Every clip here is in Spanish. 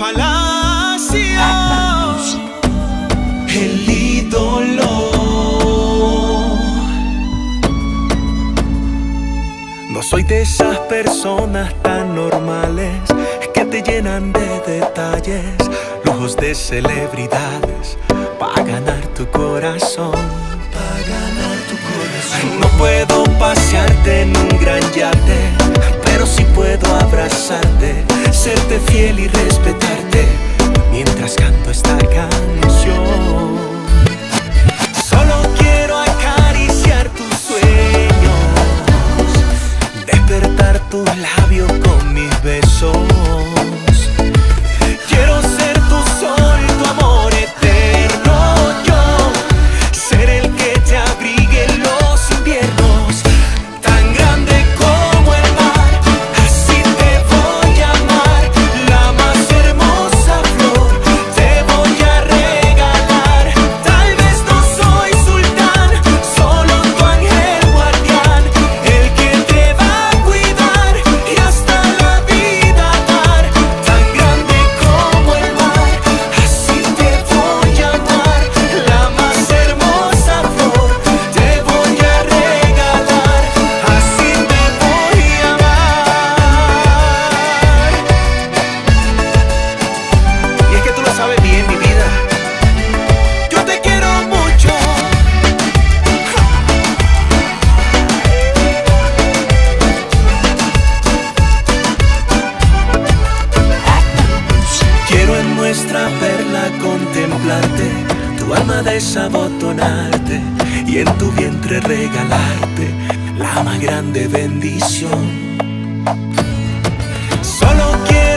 palacio. El ídolo. No soy de esas personas tan normales que te llenan de detalles, lujos de celebridades, para ganar tu corazón. No puedo pasearte en un gran yate, pero sí puedo abrazarte, serte fiel y respetar Hola. alma desabotonarte y en tu vientre regalarte la más grande bendición. Solo quiero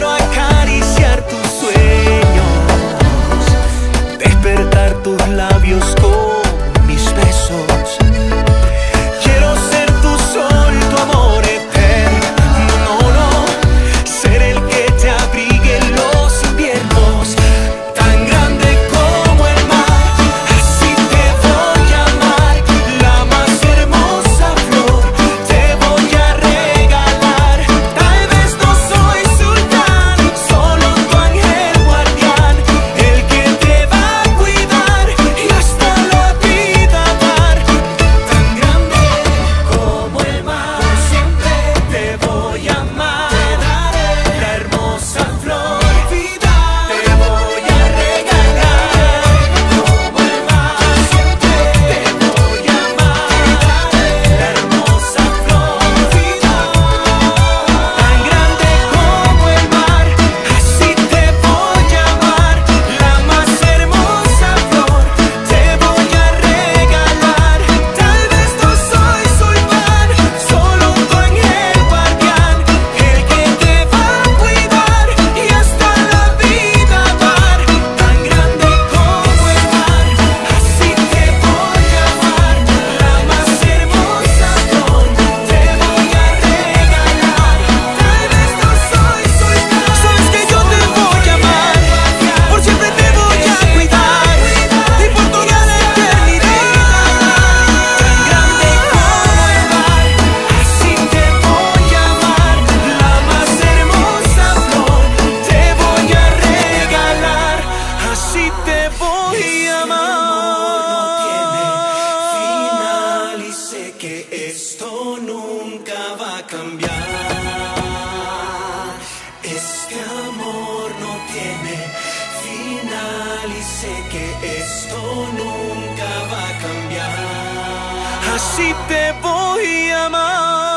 Esto nunca va a cambiar. Este amor no tiene final y sé que esto nunca va a cambiar. Así te voy a amar.